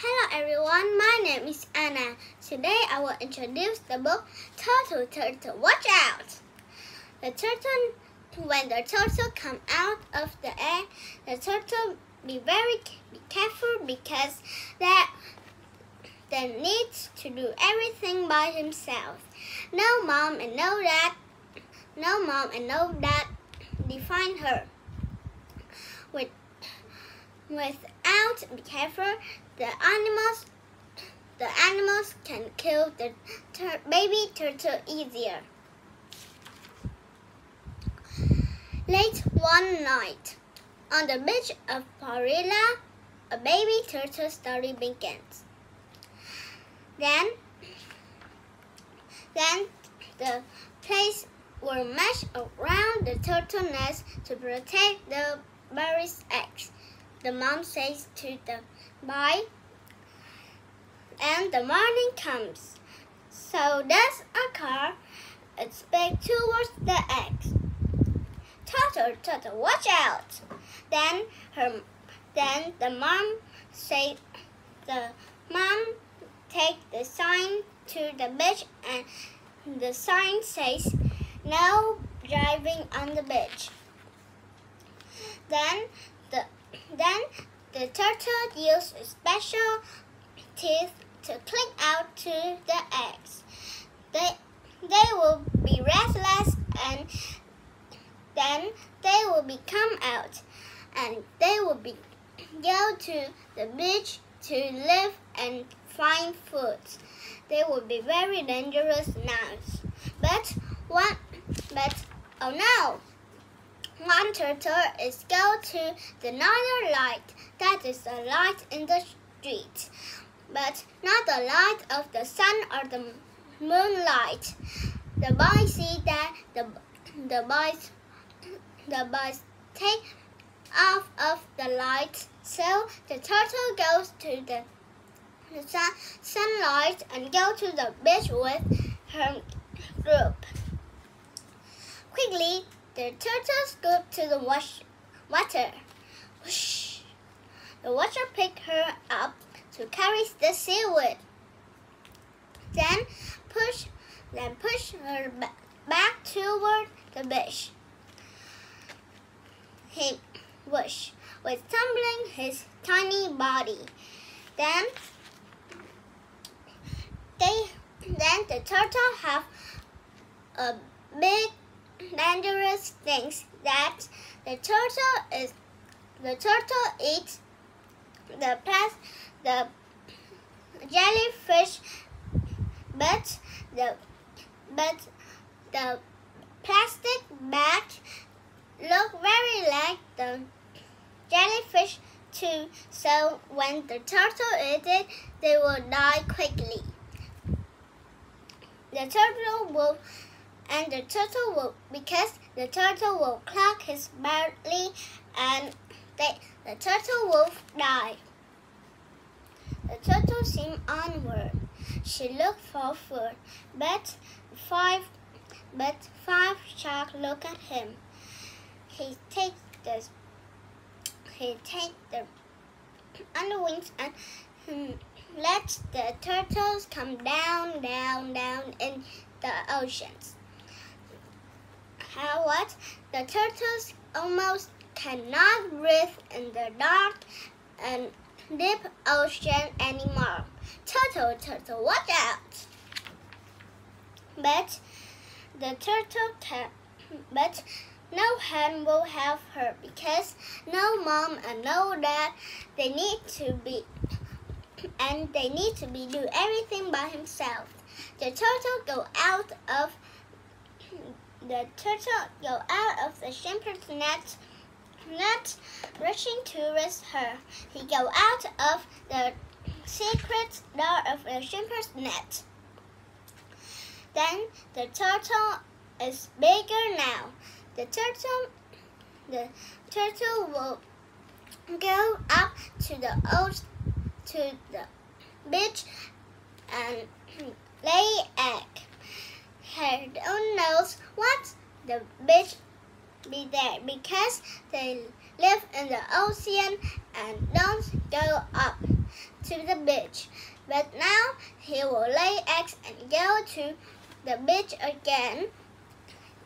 Hello everyone, my name is Anna. Today I will introduce the book Turtle Turtle Watch Out. The turtle when the turtle come out of the egg, the turtle be very be careful because that they needs to do everything by himself. No mom and no dad, no mom and no dad define her. With without be careful, the animals the animals can kill the tur baby turtle easier. Late one night, on the beach of Parilla, a baby turtle story begins. Then, then the place will mesh around the turtle nest to protect the berries eggs. The mom says to the boy, and the morning comes. So does a car. It's back towards the eggs. Turtle, turtle, watch out! Then her, then the mom said, the mom take the sign to the beach, and the sign says, no driving on the beach. Then the then the turtle used special teeth to click out to the eggs. They they will be restless and then they will be come out and they will be go to the beach to live and find food. They will be very dangerous now. But what but oh no! One turtle is go to the northern light. That is the light in the street, but not the light of the sun or the moonlight. The boy see that the the boys the boys take off of the light, so the turtle goes to the, the sun, sunlight and go to the beach with her group. Quickly, the turtle scooped to the wash, water. Whoosh. The water picked her up to carry the seaweed. Then push, then push her back toward the beach he was, was tumbling his tiny body. Then they then the turtle have a big dangerous things that the turtle is the turtle eats the plas the jellyfish but the but the plastic bag look very like the jellyfish too, so when the turtle eats it, they will die quickly. The turtle will, and the turtle will, because the turtle will crack his belly and they, the turtle will die. The turtle seemed onward. She looked for food, but five, but five sharks looked at him he takes the he takes the underwings and hmm, lets the turtles come down, down, down in the oceans. What? The turtles almost cannot breathe in the dark and deep ocean anymore. Turtle, turtle, watch out! But the turtle can, but no hand will help her because no mom and no dad they need to be and they need to be do everything by himself. The turtle go out of the turtle go out of the shepherd's net net rushing towards her. He go out of the secret door of the shepherd's net. Then the turtle is bigger now. The turtle, the turtle will go up to the old, to the beach and lay egg. Her knows what the beach be there because they live in the ocean and don't go up to the beach. But now he will lay eggs and go to the beach again.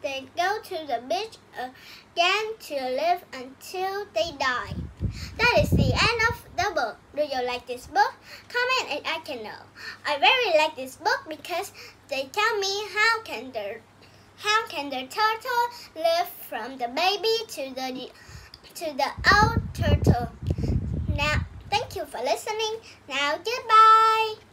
They go to the beach again to live until they die. That is the end of the book. Do you like this book? Comment and I can know. I very like this book because they tell me how can the how can the turtle live from the baby to the to the old turtle. Now, thank you for listening. Now, goodbye.